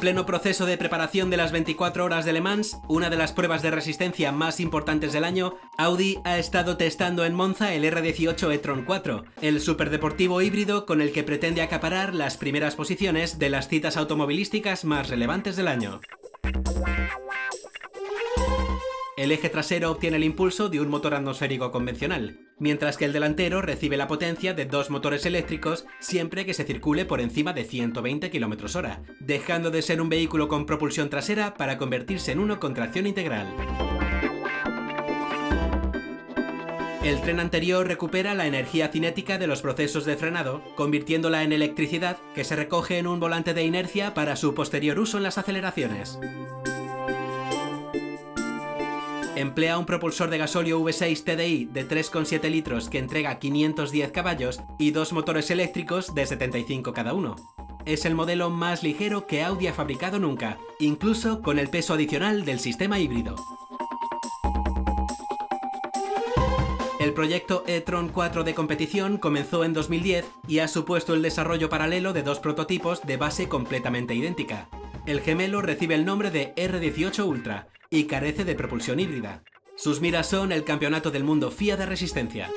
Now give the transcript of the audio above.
pleno proceso de preparación de las 24 horas de Le Mans, una de las pruebas de resistencia más importantes del año, Audi ha estado testando en Monza el R18 e-tron 4, el superdeportivo híbrido con el que pretende acaparar las primeras posiciones de las citas automovilísticas más relevantes del año. El eje trasero obtiene el impulso de un motor atmosférico convencional, mientras que el delantero recibe la potencia de dos motores eléctricos siempre que se circule por encima de 120 km hora, dejando de ser un vehículo con propulsión trasera para convertirse en uno con tracción integral. El tren anterior recupera la energía cinética de los procesos de frenado, convirtiéndola en electricidad que se recoge en un volante de inercia para su posterior uso en las aceleraciones. Emplea un propulsor de gasolio V6 TDI de 3,7 litros que entrega 510 caballos y dos motores eléctricos de 75 cada uno. Es el modelo más ligero que Audi ha fabricado nunca, incluso con el peso adicional del sistema híbrido. El proyecto e-tron 4 de competición comenzó en 2010 y ha supuesto el desarrollo paralelo de dos prototipos de base completamente idéntica. El gemelo recibe el nombre de R18 Ultra y carece de propulsión híbrida. Sus miras son el Campeonato del Mundo FIA de Resistencia.